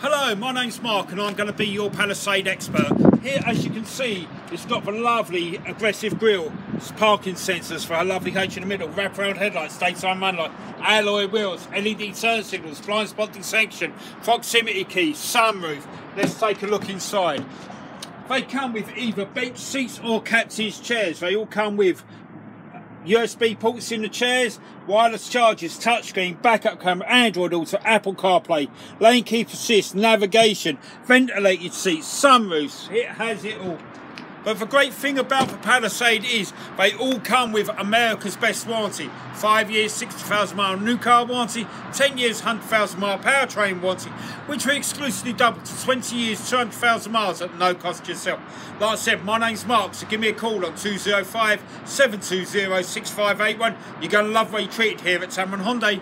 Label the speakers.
Speaker 1: Hello, my name's Mark and I'm going to be your Palisade expert. Here, as you can see, it's got the lovely aggressive grille, it's parking sensors for a lovely H in the middle, wraparound headlights, daytime runlight, alloy wheels, LED turn signals, blind spot detection, proximity key, sunroof. Let's take a look inside. They come with either bench seats or captain's chairs. They all come with USB ports in the chairs, wireless chargers, touchscreen, backup camera, Android Auto, Apple CarPlay, lane keep assist, navigation, ventilated seats, sunroofs. It has it all. But the great thing about the Palisade is they all come with America's best warranty. Five years, 60,000 mile new car warranty, 10 years, 100,000 mile powertrain warranty, which we exclusively double to 20 years, 200,000 miles at no cost to yourself. Like I said, my name's Mark, so give me a call on 205 720 6581. You're going to love where you're treated here at Tameron Hyundai.